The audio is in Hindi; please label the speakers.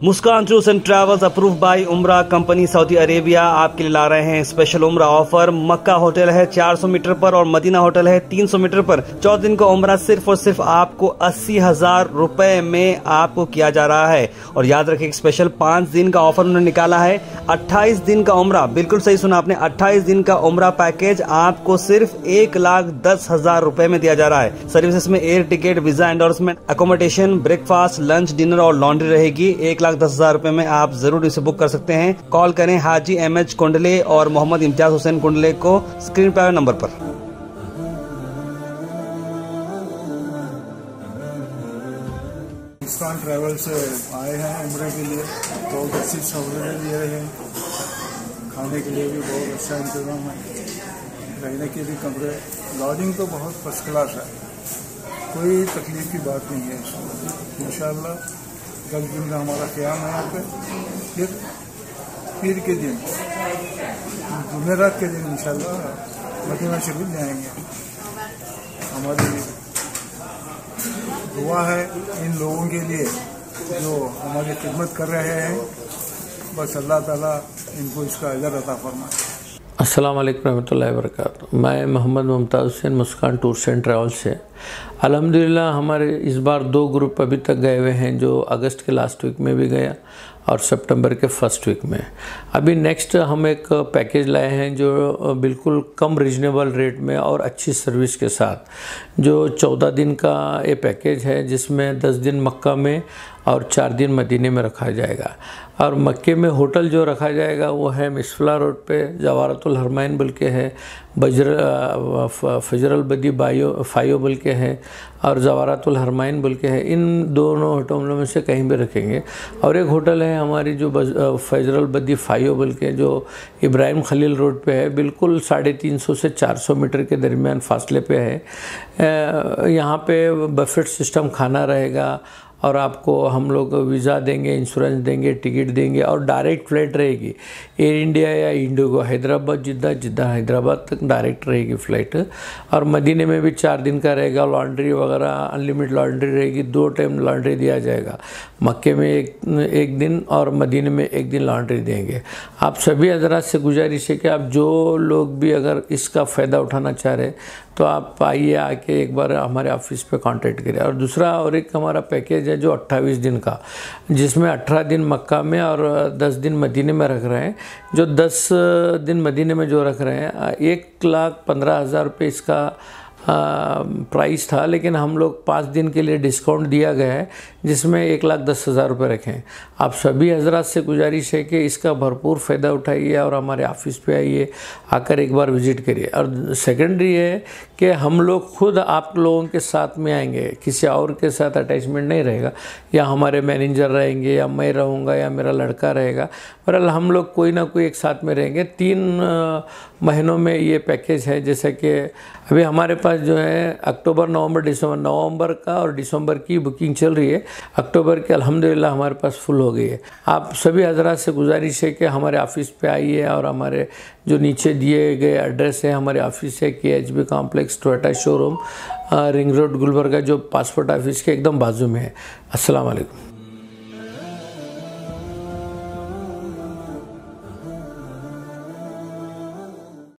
Speaker 1: Muskan tours and travels approve by Umrah company Saudi Arabia. आपके लिए ला रहे हैं स्पेशल उमरा ऑफ़र। मक्का होटल है 400 मीटर पर और मदीना होटल है 300 मीटर पर। चौदह दिन का उमरा सिर्फ़ और सिर्फ़ आपको अस्सी हज़ार रूपए में आपको किया जा रहा है। और याद रखिए स्पेशल पाँच दिन का ऑफ़र उन्होंने निकाला है। 28 दिन का उमरा, बिल्कुल सही सुना आपने 28 दिन का उमरा पैकेज आपको सिर्फ़ एक लाख दस हज़ार रूपए में दिया जा रहा है। सर्विसेज़ में air ticket visa endorsement accommodation breakfast lunch dinner और लॉन्ड्री रहेगी। एक लाख लाख दस हज़ार रूपए में आप ज़रूर इसे बुक कर सकते हैं। कॉल करें हाजी एम एच कुंडले और मोहम्मद इम्तियाज़ हुसैन कुंडले को स्क्रीन पर नंबर पर।
Speaker 2: ट्रैवल से आए हैं उम्र के लिए। बहुत अच्छी सहूलतें दे रहे हैं। खाने के लिए भी बहुत अच्छा इंतज़ाम है। रहने के लिए कमरे। लॉजिंग तो बहुत फ़र्स्ट क्लास है। कोई तकलीफ़ की बात नहीं है। इंशाल्लाह दस दिन का हमारा क्याम है यहाँ पे फिर पीर के दिन, जुमेरात के दिन इंशाल्लाह मदीना शरीफ जाएँगे हमारी दुआ है इन लोगों के लिए जो हमारी खिदमत कर रहे हैं। बस अल्लाह ताला इनको इसका अजर अता फरमाए।
Speaker 3: अस्सलाम वालेकुम रहमतुल्लाहि वरकत मैं Mohammad Mumtaz Hussain, Muskan tours and travel से। अल्हम्दुलिल्लाह, हमारे इस बार दो ग्रुप अभी तक गए हुए हैं, जो अगस्त के लास्ट वीक में भी गया। और सितंबर के फ़र्स्ट वीक में। अभी नेक्स्ट हम एक पैकेज लाए हैं जो बिल्कुल कम रिजनेबल रेट में और अच्छी सर्विस के साथ। जो चौदह दिन का ये पैकेज है, जिसमें दस दिन मक्का में और चार दिन मदीने में रखा जाएगा। और मक्के में होटल जो रखा जाएगा, वो है मिसफला रोड पे जवारतुल हरमैन बल के है, बजर फजरल बदी बायो, फायो बल के है और जवारतुल हरमैन बल के है। इन दोनों होटलों में से कहीं भी रखेंगे। और एक होटल है हमारी जो फजरल बदी फायो बल के जो इब्राहिम खलील रोड पे है, बिल्कुल साढ़े तीन सौ से चार सौ मीटर के दरमियान फासले पे है। यहाँ पे बफेट सिस्टम खाना रहेगा और आपको हम लोग वीज़ा देंगे इंश्योरेंस देंगे टिकट देंगे और डायरेक्ट फ़्लाइट रहेगी। एयर इंडिया या IndiGo Hyderabad, Jeddah Jeddah, Hyderabad तक डायरेक्ट रहेगी फ़्लाइट और मदीने में भी चार दिन का रहेगा लॉन्ड्री वगैरह अनलिमिटेड लॉन्ड्री रहेगी, दो टाइम लॉन्ड्री दिया जाएगा। मक्के में एक एक दिन और मदीने में एक दिन लॉन्ड्री देंगे। आप सभी हजरात से गुजारिश है कि आप जो लोग भी अगर इसका फ़ायदा उठाना चाह रहे तो आप आइए आके एक बार हमारे ऑफ़िस पे कांटेक्ट करिए। और दूसरा और एक हमारा पैकेज है जो 28 दिन का, जिसमें 18 दिन मक्का में और 10 दिन मदीने में रख रहे हैं। जो 10 दिन मदीने में जो रख रहे हैं, एक लाख पंद्रह हज़ार रुपये इसका प्राइस था, लेकिन हम लोग पाँच दिन के लिए डिस्काउंट दिया गया है, जिसमें एक लाख दस हज़ार रुपये रखें आप सभी हजरात से गुजारिश है कि इसका भरपूर फ़ायदा उठाइए और हमारे ऑफ़िस पे आइए, आकर एक बार विज़िट करिए। और सेकेंडरी है कि हम लोग खुद आप लोगों के साथ में आएँगे, किसी और के साथ अटैचमेंट नहीं रहेगा। या हमारे मैनेजर रहेंगे, या मैं रहूँगा, या मेरा लड़का रहेगा। पर हम लोग कोई ना कोई एक साथ में रहेंगे। तीन महीनों में ये पैकेज है, जैसे कि अभी हमारे पास जो है, अक्टूबर, नवंबर, दिसंबर, नवंबर का और दिसंबर की बुकिंग चल रही है। अक्टूबर के अल्हम्दुलिल्लाह हमारे पास फुल हो गई है। आप सभी हजरात से गुजारिश है कि हमारे ऑफ़िस पे आइए और हमारे जो नीचे दिए गए एड्रेस है, हमारे ऑफ़िस है के H B complex, Toyota showroom ring road, Gulbarga, जो पासपोर्ट ऑफ़िस के एकदम बाजू में है। अस्सलाम वालेकुम।